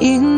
in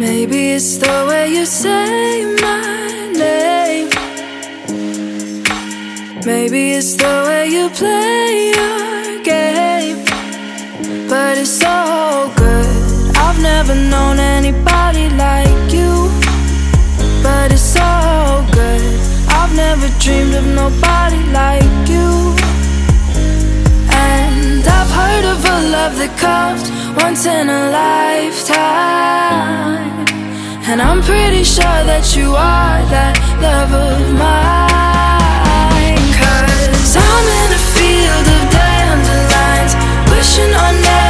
Maybe it's the way you say my name. Maybe it's the way you play your game. But it's so good. I've never known anybody like you. But it's so good. I've never dreamed of nobody like you heard of a love that comes once in a lifetime. And I'm pretty sure that you are that love of mine. I I'm in a field of dandelions Wishing on never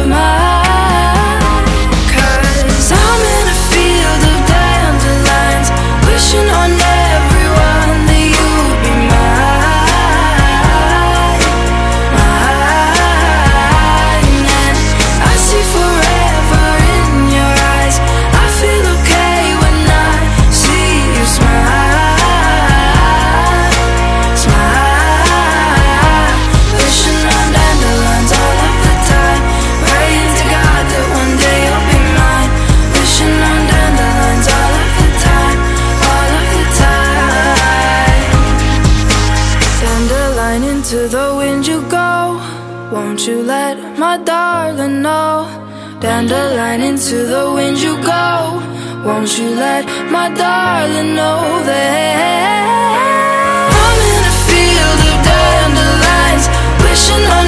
Won't you let my darling know that I'm in a field of dandelions Wishing on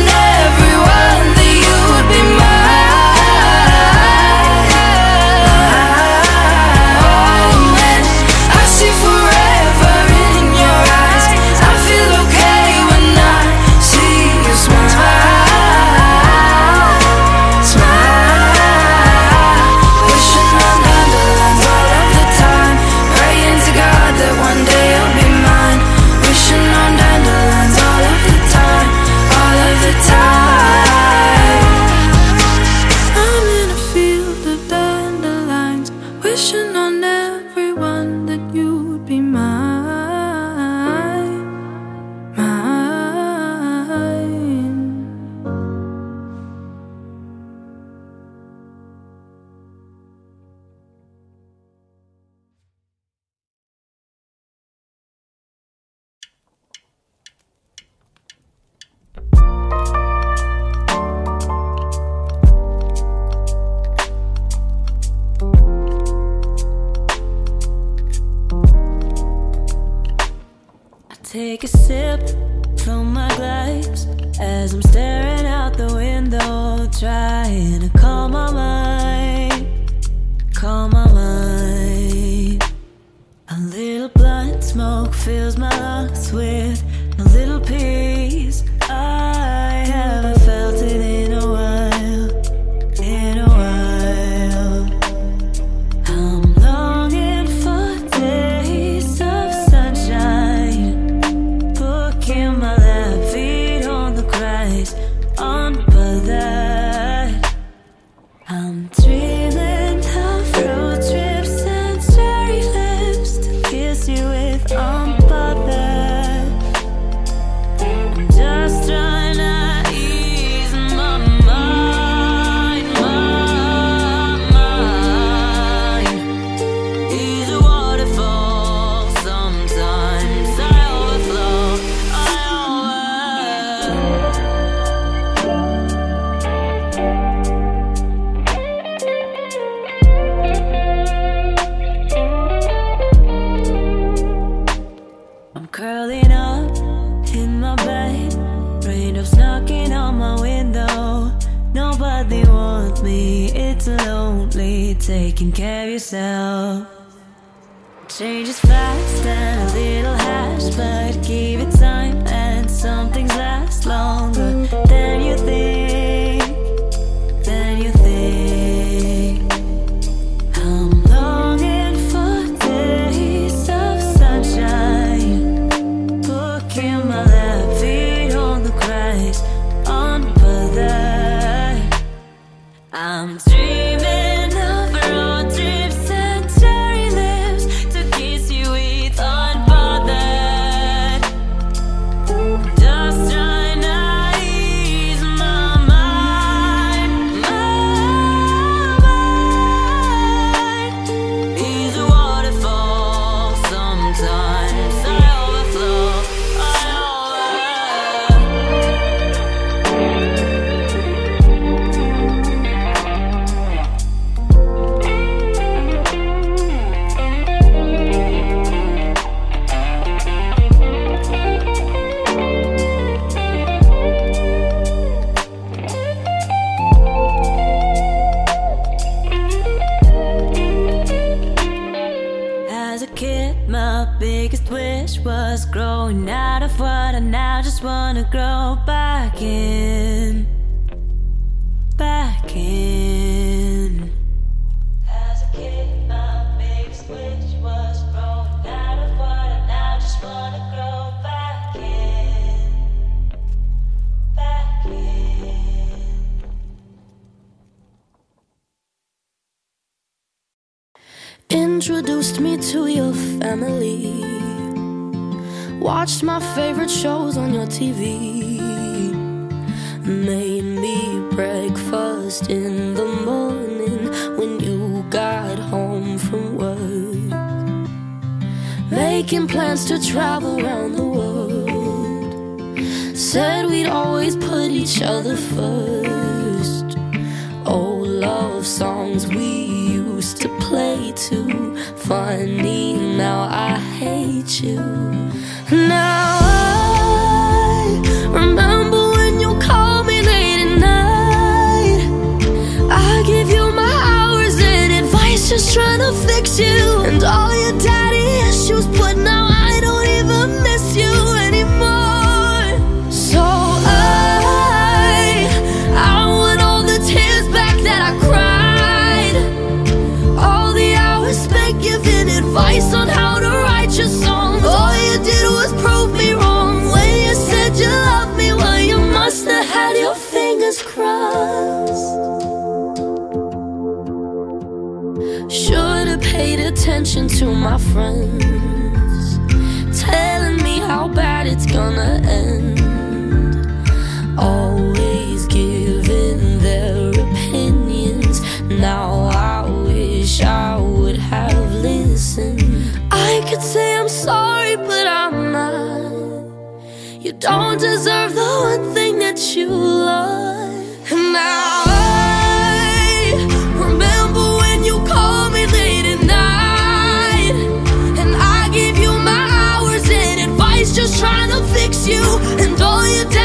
Take a sip from my glass as I'm staring out the window, trying to calm my mind, calm my mind. A little blunt smoke fills my lungs with it's lonely taking care of yourself. Change is fast and a little hash, but give it time and some things last longer. Growing out of what I now just wanna grow back in. Back in. As a kid, my biggest wish was growing out of what I now just wanna grow back in. Back in. Introduced me to your family. Watched my favorite shows on your TV. Made me breakfast in the morning when you got home from work. Making plans to travel around the world. Said we'd always put each other first. Old love songs we used to play too. Funny, now I hate you. Now I remember when you me late at night. I give you my hours and advice, just trying to fix you. And all your daddy attention to my friends, telling me how bad it's gonna end. Always giving their opinions. Now I wish I would have listened. I could say I'm sorry, but I'm not. You don't deserve the one thing that you And all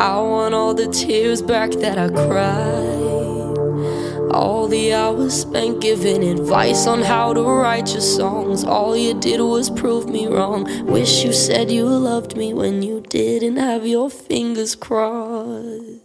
I want all the tears back that I cried. All the hours spent giving advice on how to write your songs. All you did was prove me wrong. Wish you said you loved me when you didn't have your fingers crossed.